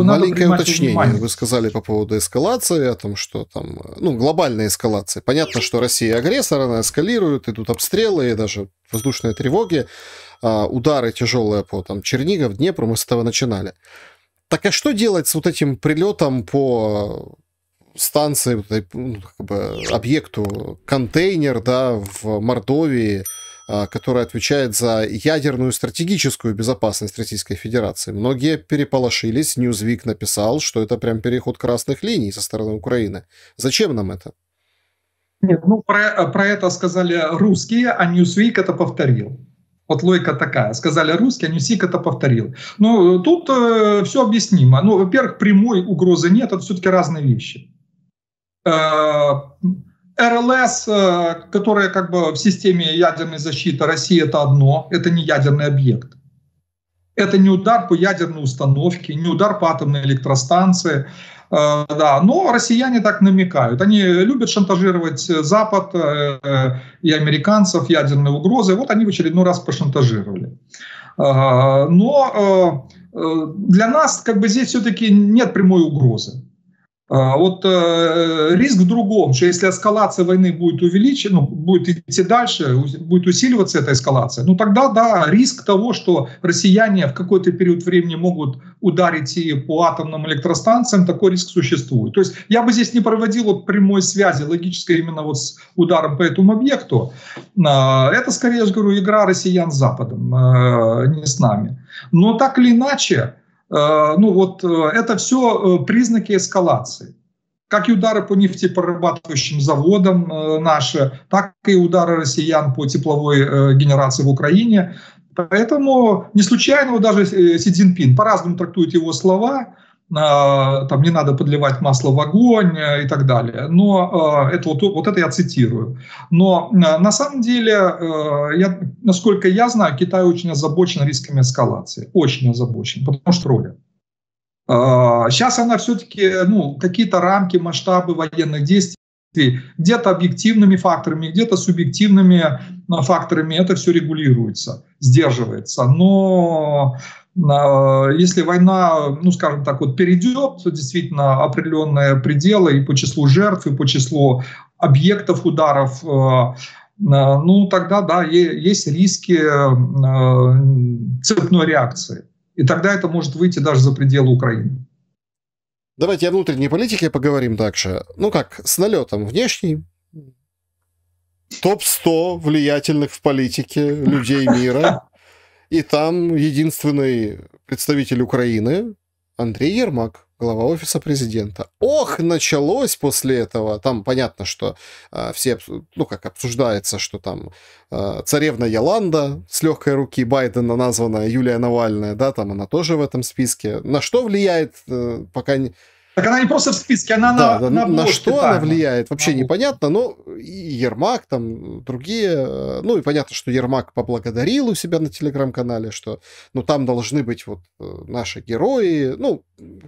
Маленькое уточнение. Вы сказали по поводу эскалации, о том, что там, ну, глобальная эскалация. Понятно, что Россия агрессор, она эскалирует, идут обстрелы, и даже воздушные тревоги, а, удары тяжелые по там, Чернигов, Днепру, мы с этого начинали. Так а что делать с вот этим прилетом по станции, ну, как бы, объекту контейнер, да, в Мордовии, а, который отвечает за ядерную стратегическую безопасность Российской Федерации. Многие переполошились. Ньюзвик написал, что это прям переход красных линий со стороны Украины. Зачем нам это? Нет, ну про, про это сказали русские, а Newsweek это повторил. Вот логика такая. Сказали русские, а Newsweek это повторил. Но тут э, все объяснимо. Ну, во-первых, прямой угрозы нет, это все-таки разные вещи. Э, РЛС, э, которая как бы в системе ядерной защиты России, это одно, это не ядерный объект. Это не удар по ядерной установке, не удар по атомной электростанции. Э, да, но россияне так намекают. Они любят шантажировать Запад и американцев ядерной угрозой. Вот они в очередной раз пошантажировали. Но для нас как бы здесь все-таки нет прямой угрозы. А, вот э, риск в другом, что если эскалация войны будет увеличена, ну, будет идти дальше, будет усиливаться эта эскалация, ну тогда да, риск того, что россияне в какой-то период времени могут ударить и по атомным электростанциям, такой риск существует. То есть я бы здесь не проводил вот прямой связи логической именно вот с ударом по этому объекту. А, это скорее, я говорю, игра россиян с Западом, а, не с нами. Но так или иначе, Э, ну вот э, это все э, признаки эскалации. Как и удары по нефтеперерабатывающим заводам наши, так и удары россиян по тепловой генерации в Украине. Поэтому не случайно вот даже Си Цзиньпин по-разному трактует его слова, там не надо подливать масло в огонь э, и так далее. Но э, это вот, вот это я цитирую. Но э, на самом деле, я, насколько я знаю, Китай очень озабочен рисками эскалации. Очень озабочен, потому что роли. Сейчас она все-таки, ну, какие-то рамки, масштабы военных действий где-то объективными факторами, где-то субъективными факторами это все регулируется, сдерживается. Но если война, ну скажем так, вот перейдет действительно определенные пределы и по числу жертв, и по числу объектов ударов, э, ну тогда да, есть риски э, цепной реакции. И тогда это может выйти даже за пределы Украины. Давайте о внутренней политике поговорим также. Ну как, с налетом внешней. Топ-100 влиятельных в политике людей мира. И там единственный представитель Украины Андрей Ермак, глава офиса президента. Ох, началось после этого. Там понятно, что э, все, ну как обсуждается, что там э, царевна Яланда с легкой руки Байдена названа Юлия Навальная, да, там она тоже в этом списке. На что влияет, э, пока не так она не просто в списке, она да, на, на, на что она влияет, вообще на непонятно, но и Ермак, там другие, ну и понятно, что Ермак поблагодарил у себя на телеграм-канале, что ну там должны быть вот э, наши герои, ну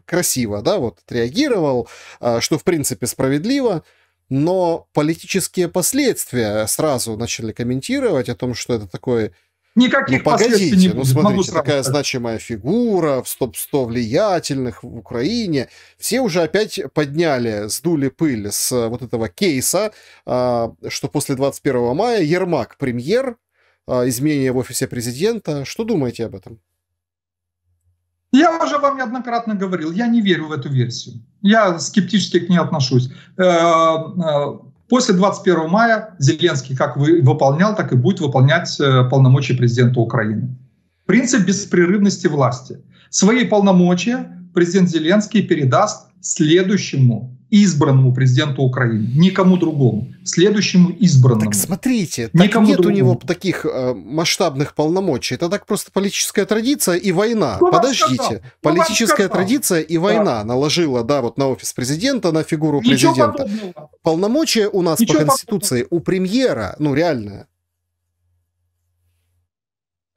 красиво, да, вот отреагировал, а, что в принципе справедливо, но политические последствия сразу начали комментировать о том, что это такой Никаких ну, погодите, не ну смотрите, такая сказать. значимая фигура в стоп-100 влиятельных в Украине. Все уже опять подняли, сдули пыль с вот этого кейса, а, что после 21 мая Ермак премьер, а, изменения в офисе президента. Что думаете об этом? Я уже вам неоднократно говорил, я не верю в эту версию. Я скептически к ней отношусь. После 21 мая Зеленский как вы, выполнял, так и будет выполнять э, полномочия президента Украины. Принцип беспрерывности власти. Свои полномочия президент Зеленский передаст следующему избранному президенту Украины, никому другому, следующему избранному. Так смотрите, так никому нет другому. у него таких э, масштабных полномочий. Это так просто политическая традиция и война. Кто Подождите, политическая традиция и война да. наложила, да, вот на офис президента, на фигуру Ничего президента. Подобного. Полномочия у нас Ничего по конституции подобного. у премьера, ну реально.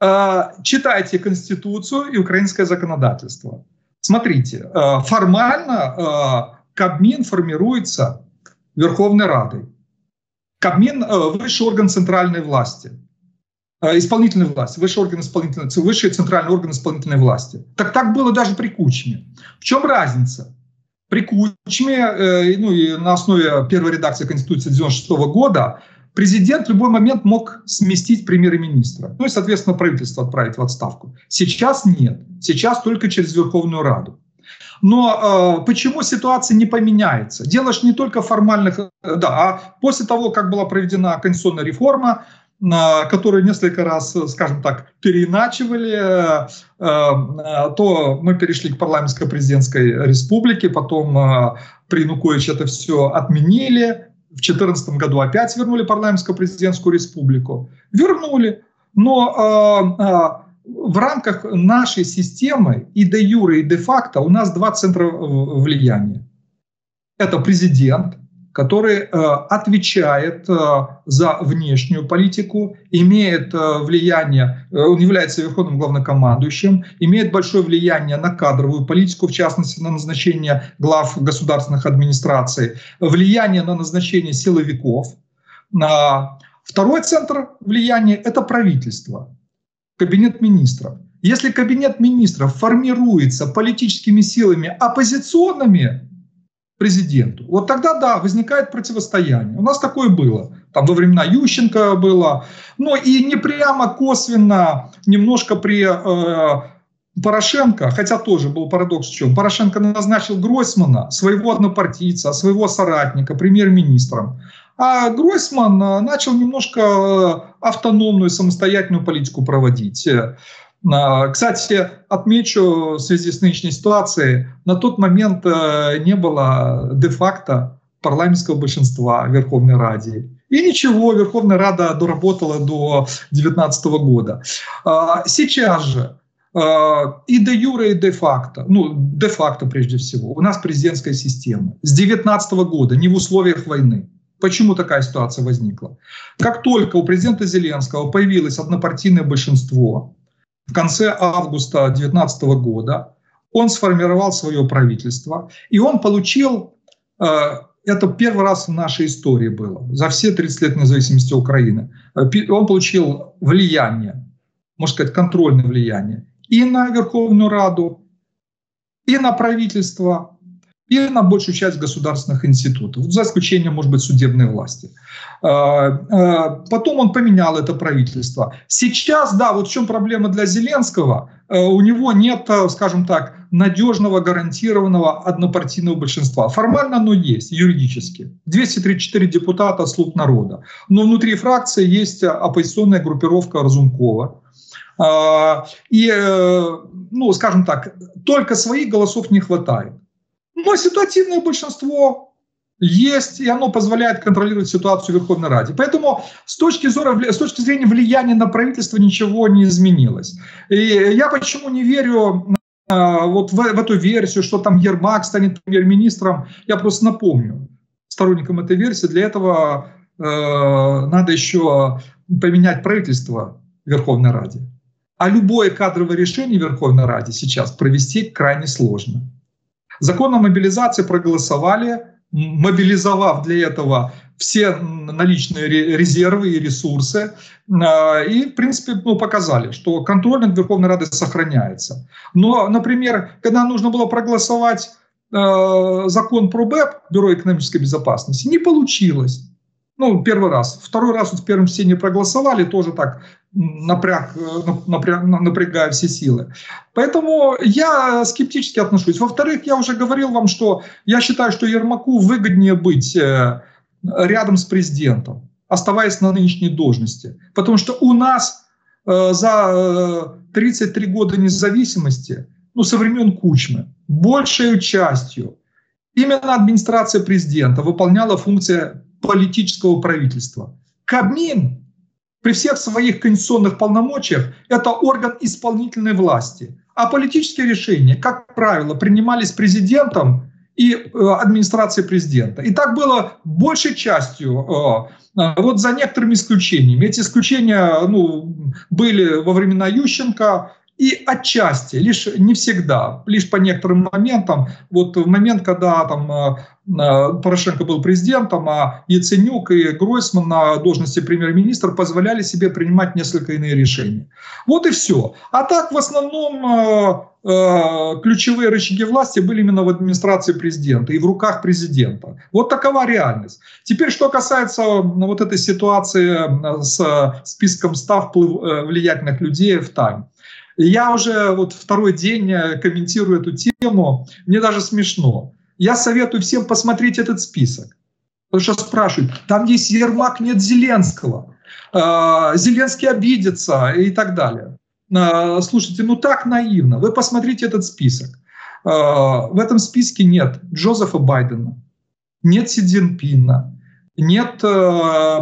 Э, читайте конституцию и украинское законодательство. Смотрите, э, формально э, Кабмин формируется Верховной Радой. Кабмин – э, высший орган центральной власти. исполнительной власти, высший, орган исполнительной, высший центральный орган исполнительной власти. Так так было даже при Кучме. В чем разница? При Кучме, ну и на основе первой редакции Конституции 96 года, президент в любой момент мог сместить премьер-министра. Ну и, соответственно, правительство отправить в отставку. Сейчас нет. Сейчас только через Верховную Раду. Но э, почему ситуация не поменяется? Дело же не только формальных, э, да, а после того, как была проведена конституционная реформа, э, которую несколько раз, скажем так, переиначивали, э, э, то мы перешли к парламентско-президентской республике, потом э, при Януковиче это все отменили, в 2014 году опять вернули парламентско-президентскую республику. Вернули, но э, э, в рамках нашей системы и де юре, и де факто у нас два центра влияния. Это президент, который э, отвечает э, за внешнюю политику, имеет э, влияние, э, он является верховным главнокомандующим, имеет большое влияние на кадровую политику, в частности на назначение глав государственных администраций, влияние на назначение силовиков. А, второй центр влияния – это правительство кабинет министров. Если кабинет министров формируется политическими силами оппозиционными президенту, вот тогда да, возникает противостояние. У нас такое было. Там во времена Ющенко было. Но и не прямо косвенно, немножко при э, Порошенко, хотя тоже был парадокс в чем, Порошенко назначил Гройсмана, своего однопартийца, своего соратника, премьер-министром. А Гройсман э, начал немножко э, автономную, самостоятельную политику проводить. Э, кстати, отмечу в связи с нынешней ситуацией, на тот момент не было де-факто парламентского большинства Верховной Раде. И ничего, Верховная Рада доработала до 2019 года. А, сейчас же и де юре, и де факто, ну, де факто прежде всего, у нас президентская система с 2019 года, не в условиях войны. Почему такая ситуация возникла? Как только у президента Зеленского появилось однопартийное большинство в конце августа 2019 года, он сформировал свое правительство, и он получил, э, это первый раз в нашей истории было, за все 30 лет независимости Украины, э, он получил влияние, можно сказать, контрольное влияние и на Верховную Раду, и на правительство, и на большую часть государственных институтов, за исключением, может быть, судебной власти. А, а, потом он поменял это правительство. Сейчас, да, вот в чем проблема для Зеленского, а, у него нет, скажем так, надежного, гарантированного однопартийного большинства. Формально оно есть, юридически. 234 депутата слуг народа. Но внутри фракции есть оппозиционная группировка Разумкова. И, э, ну, скажем так, только своих голосов не хватает. Но ситуативное большинство есть, и оно позволяет контролировать ситуацию в Верховной Раде. Поэтому с точки, зрения, с точки зрения влияния на правительство ничего не изменилось. И я почему не верю а, вот в, в эту версию, что там Ермак станет премьер-министром, я просто напомню сторонникам этой версии, для этого э, надо еще поменять правительство в Верховной Раде. А любое кадровое решение в Верховной Раде сейчас провести крайне сложно. Закон о мобилизации проголосовали, мобилизовав для этого все наличные резервы и ресурсы. А, и, в принципе, ну, показали, что контроль над Верховной Радой сохраняется. Но, например, когда нужно было проголосовать э, закон про БЭП, Бюро экономической безопасности, не получилось. Ну, первый раз. Второй раз вот в первом чтении проголосовали, тоже так напряг, э, напряг, напрягая все силы. Поэтому я скептически отношусь. Во-вторых, я уже говорил вам, что я считаю, что Ермаку выгоднее быть э, рядом с президентом, оставаясь на нынешней должности. Потому что у нас э, за 33 года независимости, ну, со времен Кучмы, большей частью именно администрация президента выполняла функции политического правительства. Кабмин при всех своих конституционных полномочиях это орган исполнительной власти. А политические решения, как правило, принимались президентом и э, администрацией президента. И так было большей частью, э, э, вот за некоторыми исключениями. Эти исключения ну, были во времена Ющенко, и отчасти, лишь не всегда, лишь по некоторым моментам, вот в момент, когда там Порошенко был президентом, а Яценюк и Гройсман на должности премьер-министра позволяли себе принимать несколько иные решения. Вот и все. А так в основном э, э, ключевые рычаги власти были именно в администрации президента и в руках президента. Вот такова реальность. Теперь, что касается вот этой ситуации с списком став влиятельных людей в Тайм. Я уже вот второй день комментирую эту тему. Мне даже смешно. Я советую всем посмотреть этот список. Потому что спрашивают, там есть Ермак, нет Зеленского. А, Зеленский обидится и так далее. А, слушайте, ну так наивно. Вы посмотрите этот список. А, в этом списке нет Джозефа Байдена, нет Си Цзиньпина, нет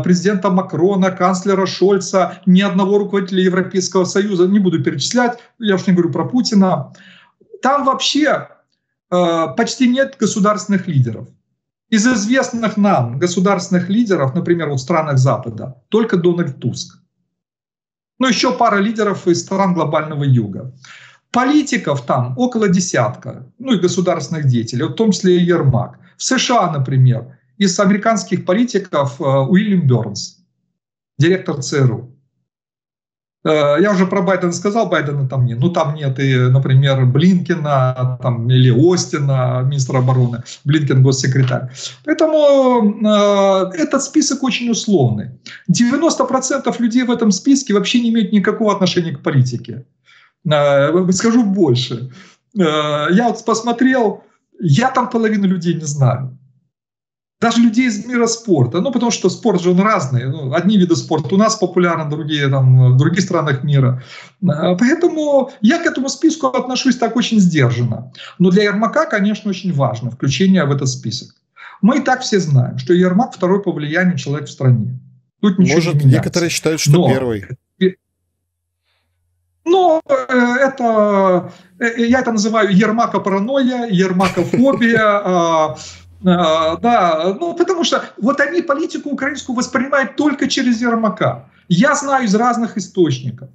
президента Макрона, канцлера Шольца, ни одного руководителя Европейского Союза. Не буду перечислять, я уж не говорю про Путина. Там вообще почти нет государственных лидеров. Из известных нам государственных лидеров, например, вот в странах Запада, только Дональд Туск. Ну, еще пара лидеров из стран глобального юга. Политиков там около десятка, ну и государственных деятелей, в том числе и Ермак. В США, например, из американских политиков э, Уильям Бернс, директор ЦРУ. Э, я уже про Байдена сказал, Байдена там нет. Ну, там нет и, например, Блинкина там, или Остина, министра обороны, Блинкин госсекретарь. Поэтому э, этот список очень условный. 90% людей в этом списке вообще не имеют никакого отношения к политике. Э, скажу больше. Э, я вот посмотрел, я там половину людей не знаю даже людей из мира спорта, ну, потому что спорт же он разный, ну, одни виды спорта у нас популярны, другие там в других странах мира. А, поэтому я к этому списку отношусь так очень сдержанно. Но для Ермака, конечно, очень важно включение в этот список. Мы и так все знаем, что Ермак второй по влиянию человек в стране. Тут ничего Может, не меняется. некоторые считают, что Но, первый. Но э, это, э, я это называю Ермака паранойя, Ермакофобия, а, а, да, ну потому что вот они политику украинскую воспринимают только через Ермака. Я знаю из разных источников.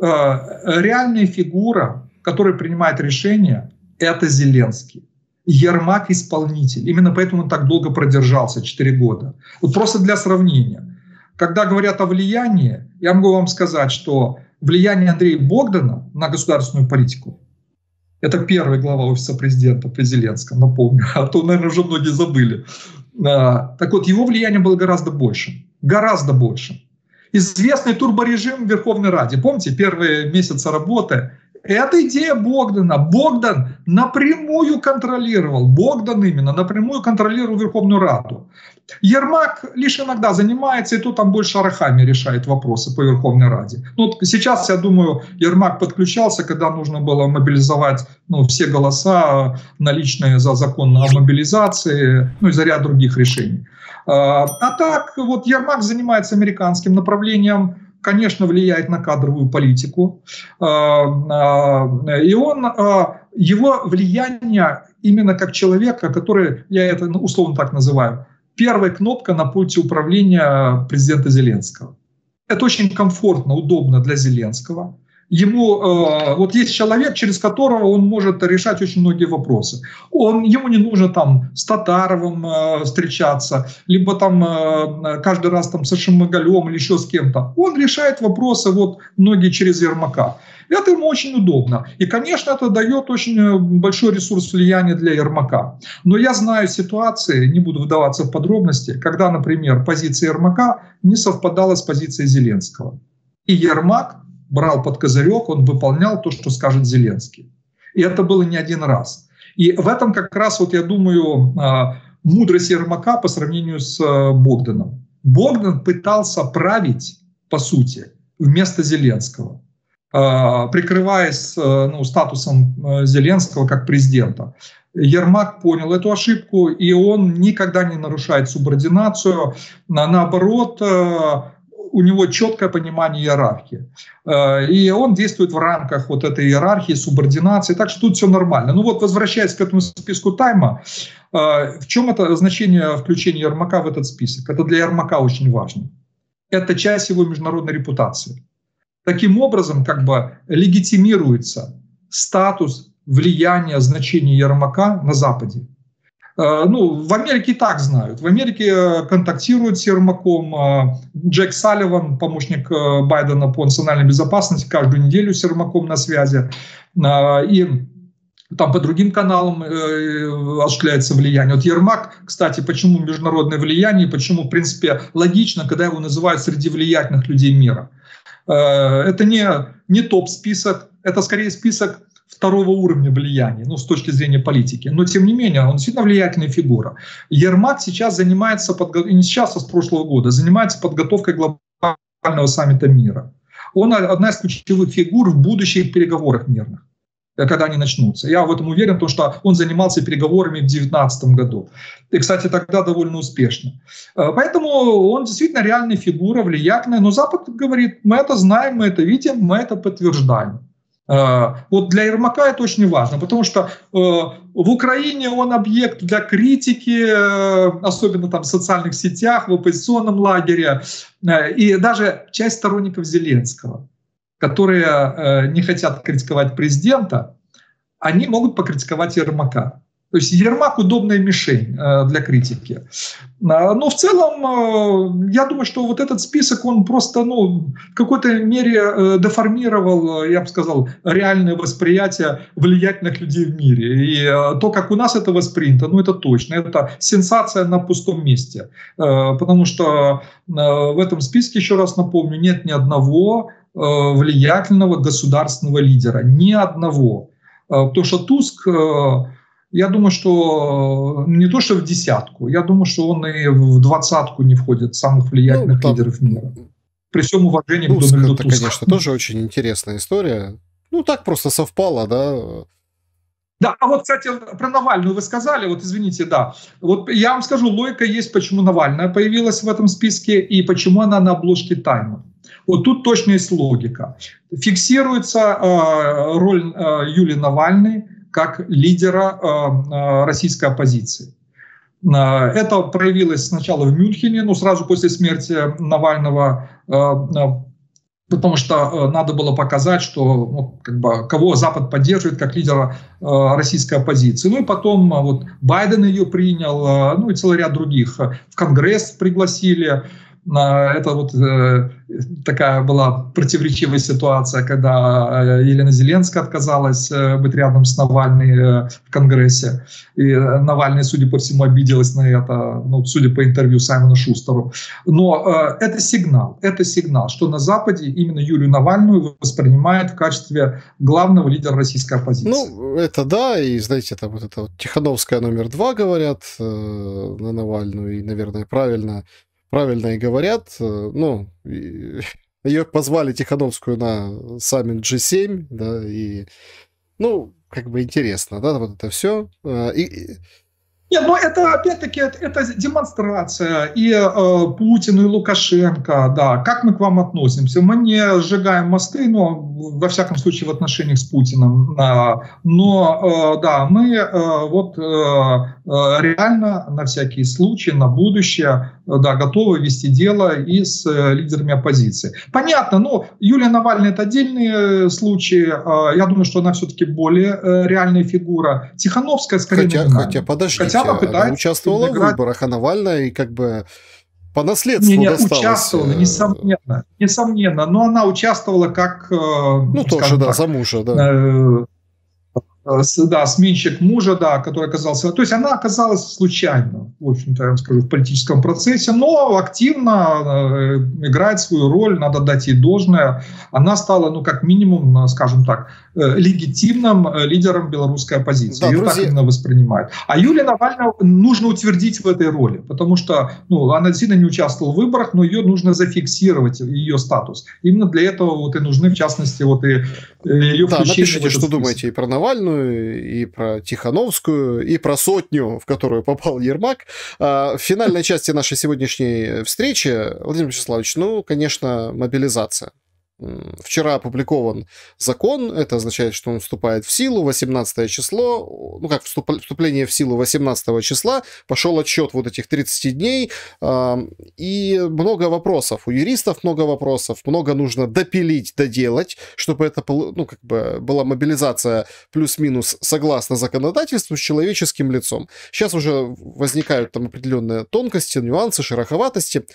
А, реальная фигура, которая принимает решения, это Зеленский. Ермак исполнитель. Именно поэтому он так долго продержался, 4 года. Вот просто для сравнения. Когда говорят о влиянии, я могу вам сказать, что влияние Андрея Богдана на государственную политику это первый глава офиса президента при Зеленском, напомню, а то, наверное, уже многие забыли. А, так вот, его влияние было гораздо больше, гораздо больше. Известный турборежим в Верховной Раде, помните, первые месяцы работы, это идея Богдана. Богдан напрямую контролировал, Богдан именно напрямую контролировал Верховную Раду. Ермак лишь иногда занимается, и то там больше арахами решает вопросы по Верховной Раде. Ну, вот сейчас, я думаю, Ермак подключался, когда нужно было мобилизовать ну, все голоса наличные за закон о мобилизации, ну и за ряд других решений. А, а так, вот Ермак занимается американским направлением конечно, влияет на кадровую политику. А, а, и он, а, его влияние именно как человека, который, я это ну, условно так называю, первая кнопка на пульте управления президента Зеленского. Это очень комфортно, удобно для Зеленского ему э, вот есть человек, через которого он может решать очень многие вопросы. Он ему не нужно там с Татаровым э, встречаться, либо там э, каждый раз там с Шамагалем или еще с кем-то. Он решает вопросы вот многие через Ермака. Это ему очень удобно. И, конечно, это дает очень большой ресурс влияния для Ермака. Но я знаю ситуации, не буду вдаваться в подробности, когда, например, позиция Ермака не совпадала с позицией Зеленского. И Ермак брал под козырек, он выполнял то, что скажет Зеленский. И это было не один раз. И в этом как раз, вот я думаю, а, мудрость Ермака по сравнению с а, Богданом. Богдан пытался править, по сути, вместо Зеленского, а, прикрываясь ну, статусом Зеленского как президента. Ермак понял эту ошибку, и он никогда не нарушает субординацию. Наоборот, у него четкое понимание иерархии. Э, и он действует в рамках вот этой иерархии, субординации. Так что тут все нормально. Ну вот, возвращаясь к этому списку тайма, э, в чем это значение включения Ермака в этот список? Это для Ермака очень важно. Это часть его международной репутации. Таким образом, как бы легитимируется статус влияния, значения Ермака на Западе. Ну, в Америке и так знают. В Америке контактируют с Ермаком. Джек Салливан, помощник Байдена по национальной безопасности, каждую неделю с Ермаком на связи. И там по другим каналам э, осуществляется влияние. Вот Ермак, кстати, почему международное влияние, почему, в принципе, логично, когда его называют среди влиятельных людей мира. Э, это не, не топ-список, это скорее список второго уровня влияния, ну, с точки зрения политики. Но, тем не менее, он действительно влиятельная фигура. Ермак сейчас занимается, подго... не сейчас, а с прошлого года, занимается подготовкой глобального саммита мира. Он одна из ключевых фигур в будущих переговорах мирных. Э, когда они начнутся. Я в этом уверен, потому что он занимался переговорами в 2019 году. И, кстати, тогда довольно успешно. Э, поэтому он действительно реальная фигура, влиятельная. Но Запад говорит, мы это знаем, мы это видим, мы это подтверждаем. Э, вот для Ермака это очень важно, потому что в Украине он объект для критики, особенно там в социальных сетях, в оппозиционном лагере, и даже часть сторонников Зеленского которые э, не хотят критиковать президента, они могут покритиковать Ермака. То есть Ермак удобная мишень э, для критики. А, но в целом, э, я думаю, что вот этот список, он просто ну, в какой-то мере э, деформировал, я бы сказал, реальное восприятие влиятельных людей в мире. И то, как у нас это воспринято, ну это точно, это сенсация на пустом месте. Потому что в этом списке, еще раз напомню, нет ни одного влиятельного государственного лидера. Ни одного. Потому что Туск, я думаю, что не то, что в десятку, я думаю, что он и в двадцатку не входит самых влиятельных ну, там, лидеров мира. При всем уважении Туск, к Дональду это, Туску. конечно, тоже очень интересная история. Ну, так просто совпало, да. Да, а вот, кстати, про Навальную вы сказали, вот извините, да. Вот я вам скажу, логика есть, почему Навальная появилась в этом списке и почему она на обложке Тайма. Вот тут точно есть логика. Фиксируется э, роль э, Юлии Навальной как лидера э, э российской оппозиции. Э, это проявилось сначала в Мюнхене, но сразу после смерти Навального, потому что надо было показать, что ну, как бы, кого Запад поддерживает как лидера российской оппозиции. Ну и потом вот Байден ее принял, ну и целый ряд других. В Конгресс пригласили. Это вот э, такая была противоречивая ситуация, когда э, Елена Зеленская отказалась э, быть рядом с Навальной в Конгрессе. И Навальный, судя по всему, обиделась на это, ну, судя по интервью Саймона Шустеру. Но это сигнал, это сигнал, что на Западе именно Юлию Навальную воспринимают в качестве главного лидера российской оппозиции. Ну, это да, и, знаете, там вот это вот Тихановская номер два, говорят, на Навальную, и, наверное, правильно правильно и говорят. Э, ну, ее позвали Тихановскую на саммит G7, да, и, ну, как бы интересно, да, вот это все. Э, и, нет, но это опять-таки это, это демонстрация и э, Путин, и Лукашенко, да, как мы к вам относимся. Мы не сжигаем мосты, но во всяком случае в отношениях с Путиным. Э, но э, да, мы э, вот э, реально на всякий случай, на будущее, э, да, готовы вести дело и с э, лидерами оппозиции. Понятно, но Юлия Навальная это отдельный случай. Э, я думаю, что она все-таки более э, реальная фигура. Тихановская скорее. Хотя, хотя подождите, хотя она пытается участвовала играть... в выборах, а Навальная и как бы по наследству не, не, досталось. участвовала, э, несомненно, несомненно, но она участвовала как... Э, ну, тоже, да, так, за мужа, да. Э, Э, да, сменщик мужа, да, который оказался... То есть она оказалась случайно, в общем-то, я вам скажу, в политическом процессе, но активно э, играет свою роль, надо дать ей должное. Она стала, ну, как минимум, э, скажем так, легитимным лидером белорусской оппозиции. Да, Ее друзья... так именно воспринимают. А Юлия Навальная нужно утвердить в этой роли, потому что ну, она действительно не участвовала в выборах, но ее нужно зафиксировать, ее статус. Именно для этого вот и нужны, в частности, вот и ее да, включение. напишите, что думаете и про Навальную, и про Тихановскую, и про сотню, в которую попал Ермак. А, в финальной части нашей сегодняшней встречи, Владимир Вячеславович, ну, конечно, мобилизация. Вчера опубликован закон, это означает, что он вступает в силу 18 число, ну как вступление в силу 18 числа, пошел отсчет вот этих 30 дней, и много вопросов, у юристов много вопросов, много нужно допилить, доделать, чтобы это ну, как бы была мобилизация плюс-минус согласно законодательству с человеческим лицом. Сейчас уже возникают там определенные тонкости, нюансы, шероховатости,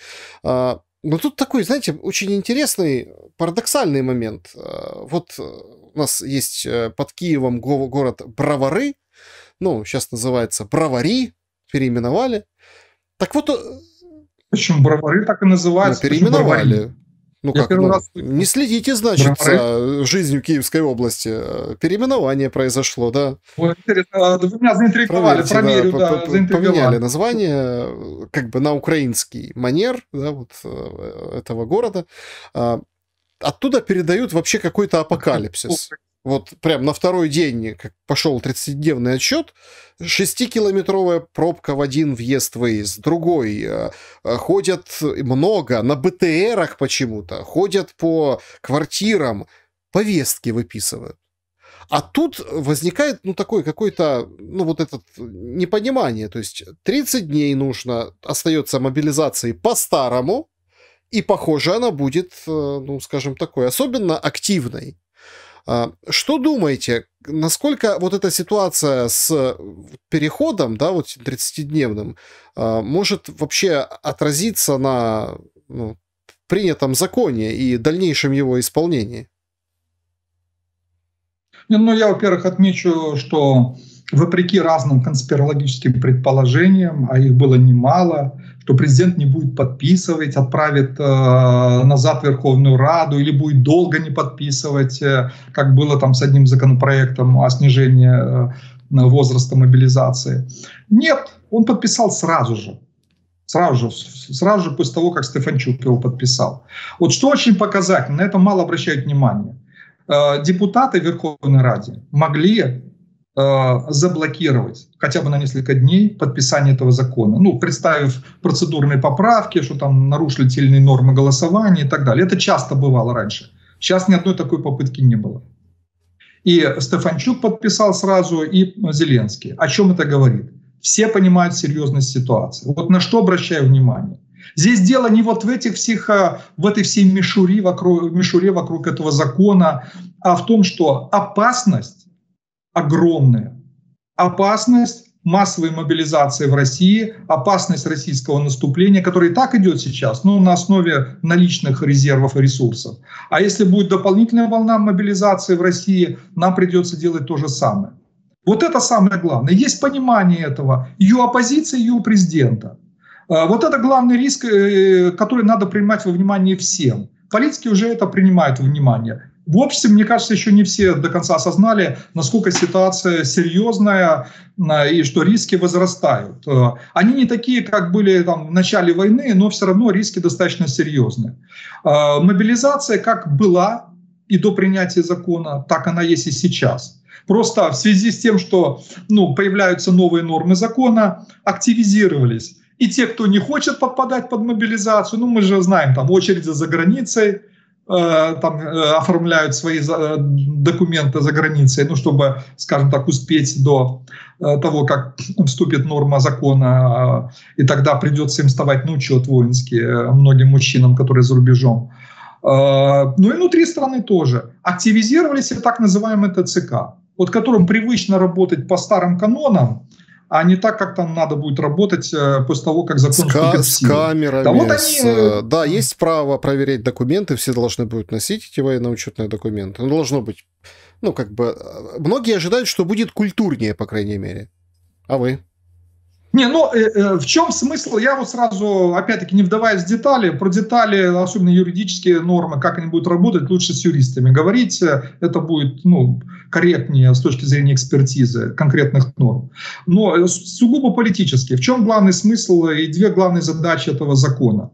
а, но тут такой, знаете, очень интересный, парадоксальный момент. Э, вот э, у нас есть э, под Киевом город Бравары, ну, сейчас называется Бравари, переименовали. Так вот... Почему Бравары так и называются? Ну, переименовали. Ну Я как, ну, раз... не следите, значит, за жизнью Киевской области. Переименование произошло, да. Вот, интересно, вы меня заинтриговали, проверю, да, да Поменяли название как бы на украинский манер, да, вот э, этого города. А, оттуда передают вообще какой-то апокалипсис вот прям на второй день, как пошел 30-дневный отчет, 6-километровая пробка в один въезд-выезд, другой. Э, э, ходят много, на БТРах почему-то, ходят по квартирам, повестки выписывают. А тут возникает, ну, такой какой-то, ну, вот этот непонимание. То есть 30 дней нужно, остается мобилизации по-старому, и, похоже, она будет, э, ну, скажем, такой особенно активной. А, что думаете, насколько вот эта ситуация с переходом, да, вот 30-дневным, а, может вообще отразиться на ну, принятом законе и дальнейшем его исполнении? Ну, я, во-первых, отмечу, что вопреки разным конспирологическим предположениям, а их было немало, что президент не будет подписывать, отправит э, назад Верховную Раду или будет долго не подписывать, э, как было там с одним законопроектом о снижении э, возраста мобилизации. Нет, он подписал сразу же. Сразу же, сразу же после того, как Стефанчук его подписал. Вот что очень показательно, на это мало обращают внимание. Э, депутаты Верховной Раде могли заблокировать хотя бы на несколько дней подписание этого закона. Ну, представив процедурные поправки, что там нарушили те нормы голосования и так далее. Это часто бывало раньше. Сейчас ни одной такой попытки не было. И Стефанчук подписал сразу, и Зеленский. О чем это говорит? Все понимают серьезность ситуации. Вот на что обращаю внимание. Здесь дело не вот в этих всех, э, в этой всей мишуре вокруг, мишуре вокруг этого закона, а в том, что опасность огромная. Опасность массовой мобилизации в России, опасность российского наступления, которое и так идет сейчас, но на основе наличных резервов и ресурсов. А если будет дополнительная волна мобилизации в России, нам придется делать то же самое. Вот это самое главное. Есть понимание этого. Ее оппозиции, ее президента. А, вот это главный риск, э, который надо принимать во внимание всем. Политики уже это принимают во внимание в обществе, мне кажется, еще не все до конца осознали, насколько ситуация серьезная и что риски возрастают. Э, они не такие, как были там, в начале войны, но все равно риски достаточно серьезные. Э, мобилизация как была и до принятия закона, так она есть и сейчас. Просто в связи с тем, что ну, появляются новые нормы закона, активизировались. И те, кто не хочет подпадать под мобилизацию, ну мы же знаем, там очереди за границей, там э, оформляют свои э, документы за границей, ну, чтобы, скажем так, успеть до того, как вступит норма закона, и тогда придется им вставать на учет воинский многим мужчинам, которые за рубежом. Ну и внутри страны тоже. Активизировались и так называемый ТЦК, вот которым привычно работать по старым канонам, а не так, как там надо будет работать э, после того, как закон с, ка- с камерами. Да, вот они... Э, да, есть право проверять документы, все должны будут носить эти военно-учетные документы. Ну, должно быть, ну, как бы... Э, многие ожидают, что будет культурнее, по крайней мере. А вы? Не, ну э, э, в чем смысл? Я вот сразу, опять-таки, не вдаваясь в детали, про детали, особенно юридические нормы, как они будут работать, лучше с юристами говорить. Это будет ну, корректнее с точки зрения экспертизы конкретных норм. Но э, сугубо политически. В чем главный смысл и две главные задачи этого закона?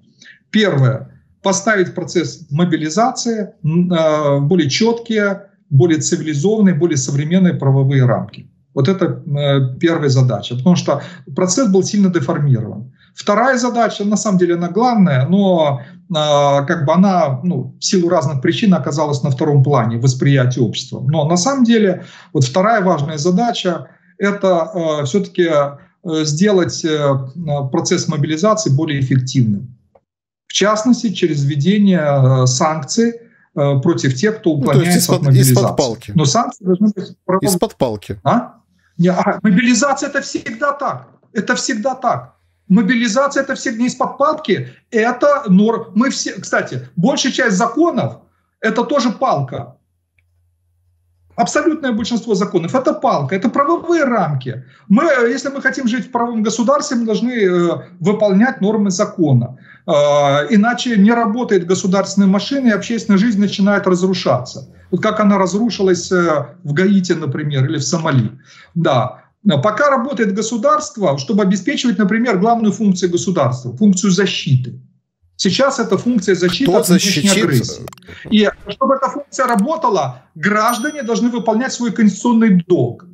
Первое поставить процесс мобилизации в более четкие, более цивилизованные, более современные правовые рамки. Вот это э, первая задача, потому что процесс был сильно деформирован. Вторая задача, на самом деле, она главная, но а, как бы она ну, в силу разных причин оказалась на втором плане восприятия общества. Но на самом деле вот вторая важная задача – это э, все-таки э, сделать э, процесс мобилизации более эффективным. В частности, через введение э, санкций э, против тех, кто уклоняется ну, от мобилизации. Из-под палки. Но санкции должны быть... Из-под палки. А? А мобилизация – это всегда так. Это всегда так. Мобилизация это всегда не из-под палки, это норм. Мы все, кстати, большая часть законов это тоже палка. Абсолютное большинство законов это палка, это правовые рамки. Мы, если мы хотим жить в правом государстве, мы должны э, выполнять нормы закона. Э, иначе не работает государственная машина, и общественная жизнь начинает разрушаться. Вот как она разрушилась э, в Гаити, например, или в Сомали. Да. Пока работает государство, чтобы обеспечивать, например, главную функцию государства, функцию защиты. Сейчас это функция защиты Кто от внешней агрессии. И чтобы эта функция работала, граждане должны выполнять свой конституционный долг.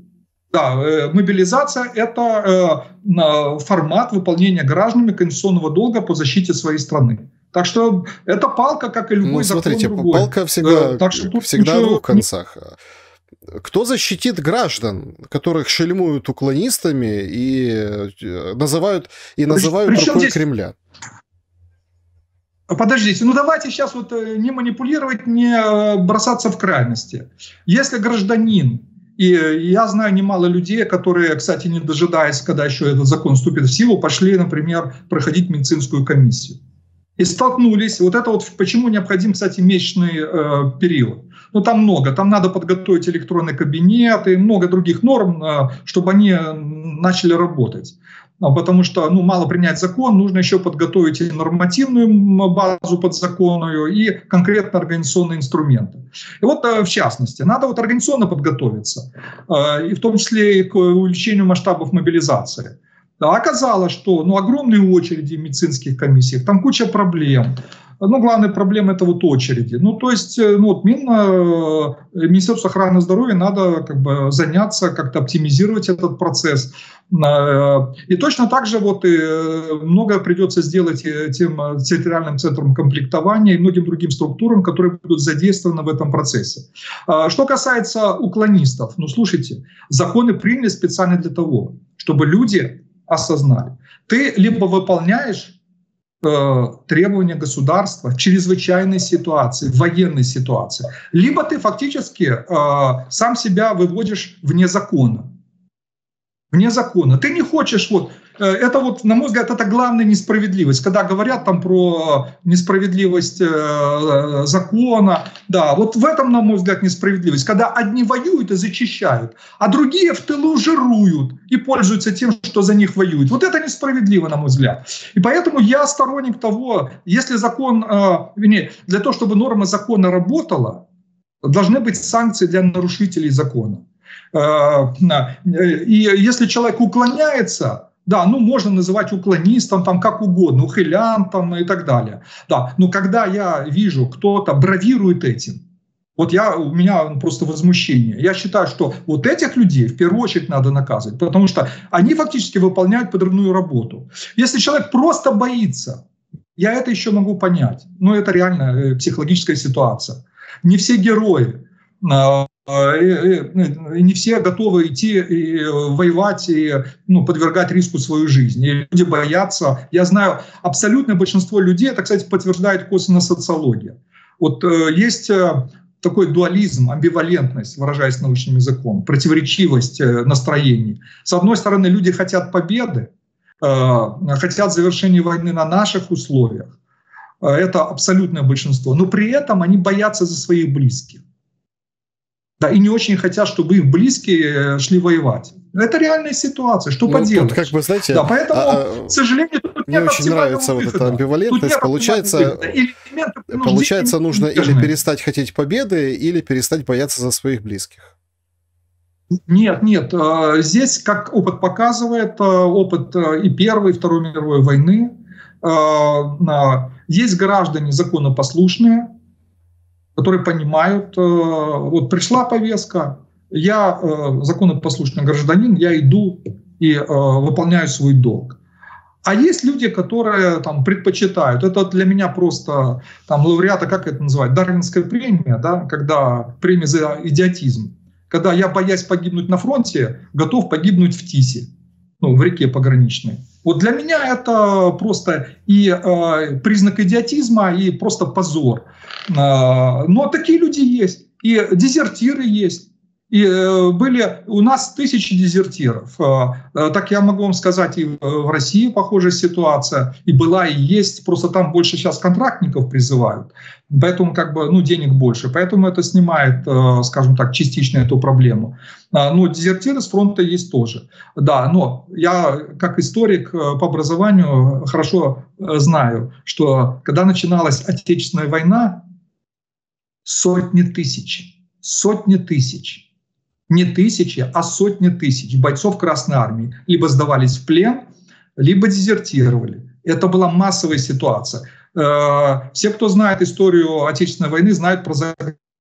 Да, э, мобилизация – это э, формат выполнения гражданами конституционного долга по защите своей страны. Так что это палка, как и любой ну, смотрите, закон другой. палка всегда, э, так что всегда ничего... в двух концах. Кто защитит граждан, которых шельмуют уклонистами и э, называют, и называют Причем рукой здесь... Кремля? Подождите, ну давайте сейчас вот э, не манипулировать, не бросаться в крайности. Если гражданин, и я знаю немало людей, которые, кстати, не дожидаясь, когда еще этот закон вступит в силу, пошли, например, проходить медицинскую комиссию. И столкнулись, вот это вот почему необходим, кстати, месячный э, период. Ну, там много. Там надо подготовить электронный кабинет и много других норм, э, чтобы они начали работать. Ну, потому что ну, мало принять закон, нужно еще подготовить и нормативную базу подзаконную, и конкретно организационные инструменты. И вот э, в частности, надо вот организационно подготовиться, э, и в том числе и к увеличению масштабов мобилизации. Оказалось, что ну, огромные очереди в медицинских комиссиях, там куча проблем. Ну, главная проблема это вот очереди. Ну, то есть, э, ну, вот Мин, э, Министерство охраны здоровья надо как бы заняться, как-то оптимизировать этот процесс. Э, и точно так же вот и многое придется сделать тем территориальным центром комплектования и многим другим структурам, которые будут задействованы в этом процессе. Что касается уклонистов, ну, слушайте, законы приняли специально для того, чтобы люди осознали. Ты либо выполняешь Э, требования государства в чрезвычайной ситуации, в военной ситуации. Либо ты фактически э, сам себя выводишь вне закона. Вне закона. Ты не хочешь вот Э, это вот, на мой взгляд, это главная несправедливость. Когда говорят там про несправедливость э, закона, да, вот в этом, на мой взгляд, несправедливость. Когда одни воюют и зачищают, а другие в тылу жируют и пользуются тем, что за них воюют. Вот это несправедливо, на мой взгляд. И поэтому я сторонник того, если закон, э, вернее, для того, чтобы норма закона работала, должны быть санкции для нарушителей закона. И если человек уклоняется, да, ну можно называть уклонистом, там как угодно, ухилянтом и так далее. Да, но когда я вижу, кто-то бравирует этим, вот я, у меня просто возмущение. Я считаю, что вот этих людей в первую очередь надо наказывать, потому что они фактически выполняют подрывную работу. Если человек просто боится, я это еще могу понять, но это реально э, психологическая ситуация. Не все герои. А, ну, не все готовы идти и э, воевать и ну, подвергать риску свою жизнь. И люди боятся. Я знаю абсолютное большинство людей, это, кстати, подтверждает косвенно социология. Вот э, есть э, такой дуализм, амбивалентность, выражаясь научным языком, противоречивость настроений. С одной стороны, люди хотят победы, хотят завершения войны на наших условиях. Это абсолютное большинство. Но при этом они боятся за своих близких. Да, и не очень хотят, чтобы их близкие э, шли воевать. Это реальная ситуация. Что ну, поделать? Тут, как бы, знаете, да, поэтому, а, к сожалению, тут мне очень нравится вот эта амбивалентность. Получается, ну, получается нужно или перестать хотеть победы, или перестать бояться за своих близких. Нет, нет. А, здесь, как опыт показывает, а, опыт и Первой, и Второй мировой войны, есть граждане законопослушные, которые понимают, э, вот пришла повестка, я э, законопослушный гражданин, я иду и э, выполняю свой долг. А есть люди, которые там предпочитают. Это для меня просто там лауреата, как это называть, Дарвинская премия, да, когда премия за идиотизм. Когда я, боясь погибнуть на фронте, готов погибнуть в ТИСе, ну, в реке пограничной. Вот для меня это просто и э, признак идиотизма, и просто позор. Э, но такие люди есть. И дезертиры есть. И э, были у нас тысячи дезертиров. Э, э, так я могу вам сказать, и в России похожая ситуация, и была, и есть. Просто там больше сейчас контрактников призывают, поэтому как бы, ну, денег больше. Поэтому это снимает, скажем так, частично эту проблему. Но дезертиры с фронта есть тоже. Да, но я как историк по образованию хорошо знаю, что когда начиналась Отечественная война, сотни тысяч, сотни тысяч не тысячи, а сотни тысяч бойцов Красной Армии либо сдавались в плен, либо дезертировали. Это была массовая ситуация. Э, все, кто знает историю Отечественной войны, знают про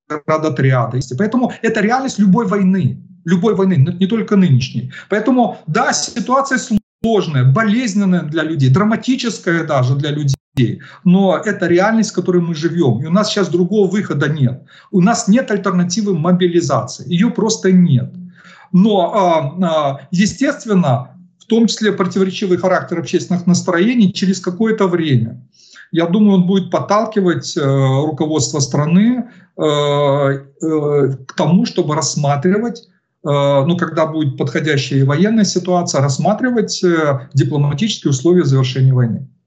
заградотряды. Поэтому это реальность любой войны, любой войны, не только нынешней. Поэтому, да, ситуация сложная, болезненная для людей, драматическая даже для людей. Но это реальность, в которой мы живем. И у нас сейчас другого выхода нет. У нас нет альтернативы мобилизации. Ее просто нет. Но, а, а, естественно, в том числе противоречивый характер общественных настроений через какое-то время. Я думаю, он будет подталкивать э, руководство страны э, э, к тому, чтобы рассматривать ну, когда будет подходящая военная ситуация, рассматривать дипломатические условия завершения войны.